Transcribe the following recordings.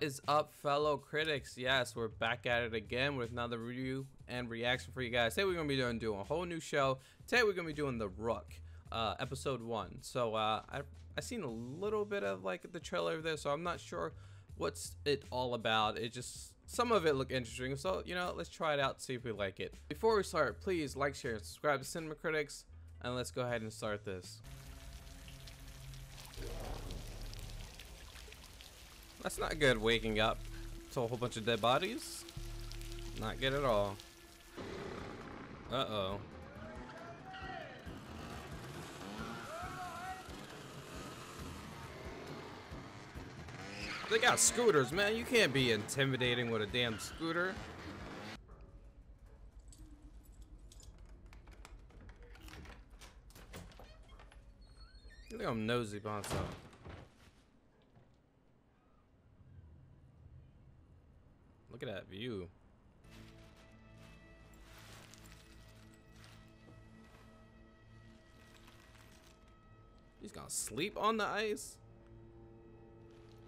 What is up, fellow critics? Yes, we're back at it again with another review and reaction for you guys. Today we're gonna be doing doing a whole new show. Today we're gonna be doing The Rook, uh, episode one. So uh, I I seen a little bit of like the trailer of this, so I'm not sure what's it all about. It just some of it look interesting, so you know let's try it out, see if we like it. Before we start, please like, share, and subscribe to Cinema Critics, and let's go ahead and start this. That's not good waking up to a whole bunch of dead bodies. Not good at all. Uh-oh. They got scooters, man. You can't be intimidating with a damn scooter. Look him nosy bonzo. Look at that view. He's gonna sleep on the ice?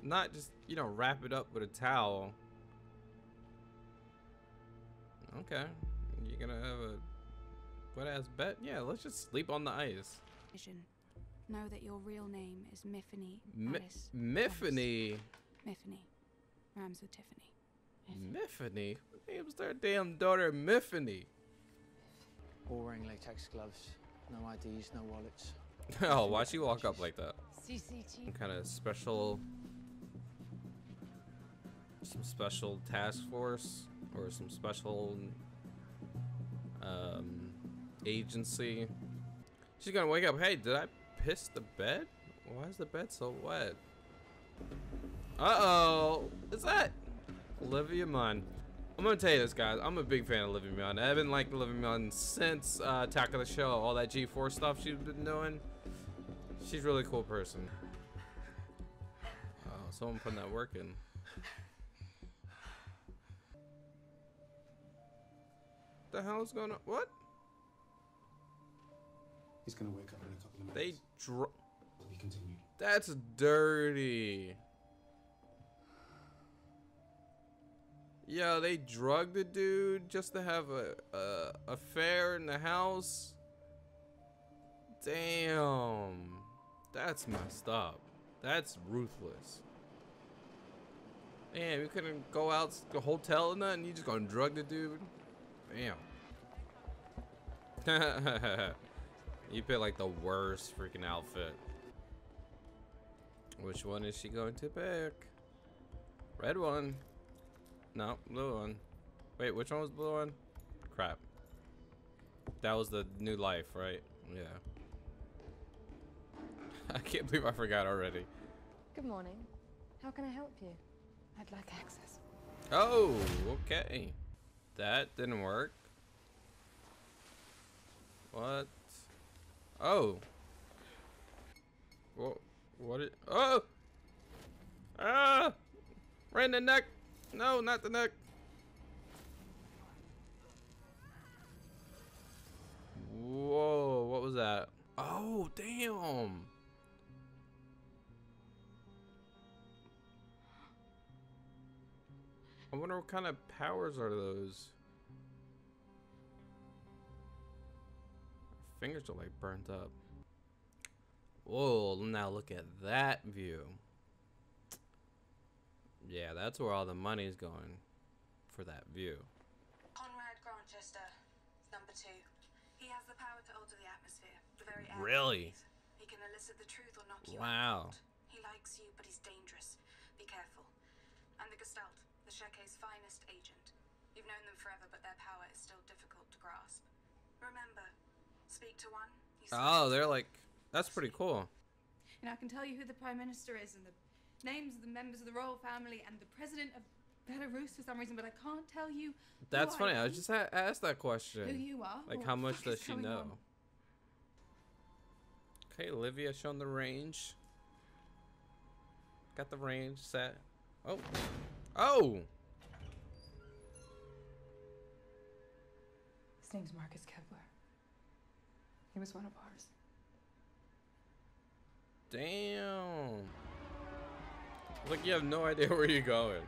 Not just, you know, wrap it up with a towel. Okay. You're gonna have a wet ass bet? Yeah, let's just sleep on the ice. Know that your real name is Myfanwy Mi Alice Myfanwy. Myfanwy. Rhymes with Tiffany. Myfanwy? Who names their damn daughter Myfanwy? All wearing latex gloves, no IDs, no wallets. oh, why'd she walk up like that? CCT. Some kind of special some special task force or some special um agency. She's gonna wake up. Hey, did I piss the bed? Why is the bed so wet? Uh-oh. Is that Olivia Munn? I'm gonna tell you this, guys. I'm a big fan of Olivia Munn. I haven't liked Olivia Munn since uh, Attack of the Show. All that G4 stuff she's been doing. She's a really cool person. Oh, someone putting that work in. The hell is going on? What? He's gonna wake up in a couple of They minutes. dro- be continued. That's dirty. Yo, they drugged the dude just to have a, a affair in the house. Damn. That's messed up. That's ruthless. Damn, you couldn't go out to the hotel or nothing. You just gonna drug the dude. Damn. you picked like the worst freaking outfit. Which one is she going to pick? Red one. No, blue one. Wait, which one was blue one? Crap. That was the new life, right? Yeah. I can't believe I forgot already. Good morning. How can I help you? I'd like access. Oh, okay. That didn't work. What? Oh. What? What? It, oh! Ah! Right in the neck. No, not the neck. Whoa! What was that? Oh, damn! I wonder what kind of powers are those? Fingers are like burnt up. Whoa, now look at that view. Yeah, that's where all the money's going for that view. Conrad Grantchester, number two. He has the power to alter the atmosphere, the very air. Really? He can elicit the truth or knock you Wow. out. He likes you, but he's dangerous. Be careful. I'm the Gestalt, the Checquy's finest agent. You've known them forever, but their power is still difficult to grasp. Remember, speak to one. You Oh, they're like, that's pretty cool. And I can tell you who the Prime Minister is and the names of the members of the royal family and the President of Belarus for some reason, but I can't tell you. That's funny. I am, was just ha asked that question. who you are. Like, how much does she know? on. Okay, Olivia showing the range. Got the range set. Oh. Oh! His name's Marcus Kepler. He was one of ours. Damn. Like you have no idea where you're going.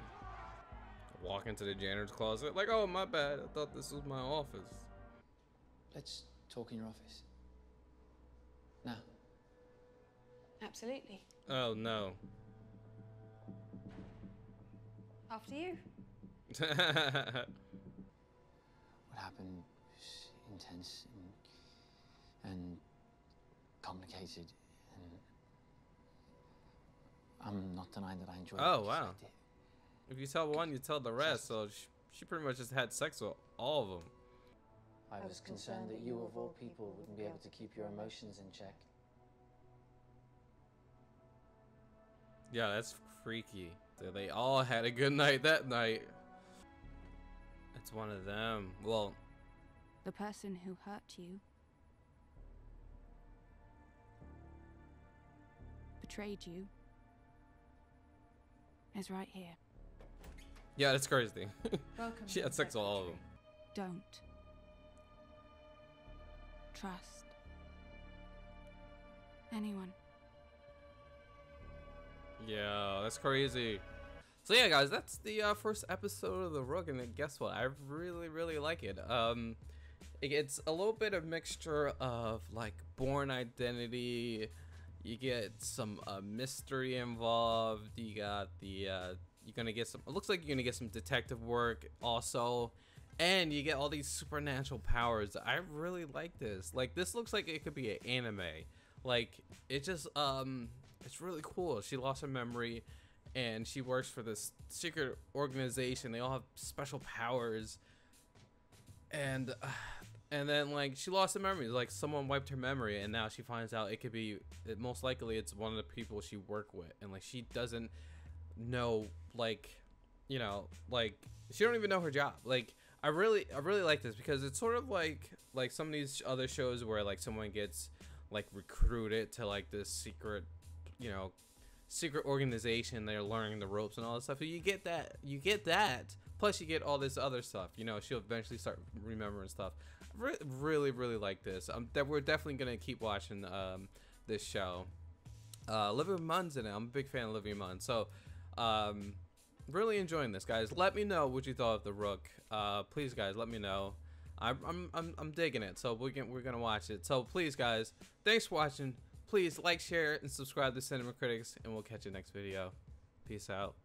Walk into the janitor's closet, like, oh my bad, I thought this was my office. Let's talk in your office. Now. Absolutely. Oh no. After you. What happened was intense and, and complicated. And I'm not denying that I enjoyed Oh, it. wow. if you tell one, you tell the rest. So she, she pretty much just had sex with all of them. I was concerned that you, of all people, wouldn't be able to keep your emotions in check. Yeah, that's freaky. They all had a good night that night. It's one of them. Well, The person who hurt you, betrayed you, is right here. yeah, that's crazy. Welcome. she had sex with all of them. Don't trust anyone. Yeah, that's crazy. So yeah, guys, that's the uh, first episode of The Rook, and guess what? I really, really like it. Um, it's a little bit of mixture of like Bourne Identity. You get some uh, mystery involved. You got the uh, you're gonna get some. It looks like you're gonna get some detective work also, and you get all these supernatural powers. I really like this. Like this looks like it could be an anime. Like it just um, it's really cool. She lost her memory and she works for this secret organization. They all have special powers, and uh, and then like she lost her memory. Like someone wiped her memory, and now she finds out it could be. It, most likely, it's one of the people she worked with, and like she doesn't know like you know like she don't even know her job. Like I really I really like this because it's sort of like like some of these other shows where like someone gets like recruited to like this secret you know secret organization they're learning the ropes and all this stuff so you get that you get that plus you get all this other stuff you know she'll eventually start remembering stuff. Re- really really like this. Um that we're definitely gonna keep watching um this show. Uh Olivia Munn's in it. I'm a big fan of Olivia Munn so um really enjoying this guys. Let me know what you thought of the rook. Uh please guys let me know. I'm, I'm, I'm, I'm digging it. So we can, we're gonna watch it. So please guys thanks for watching. Please like share and subscribe to cinema critics and we'll catch you next video. Peace out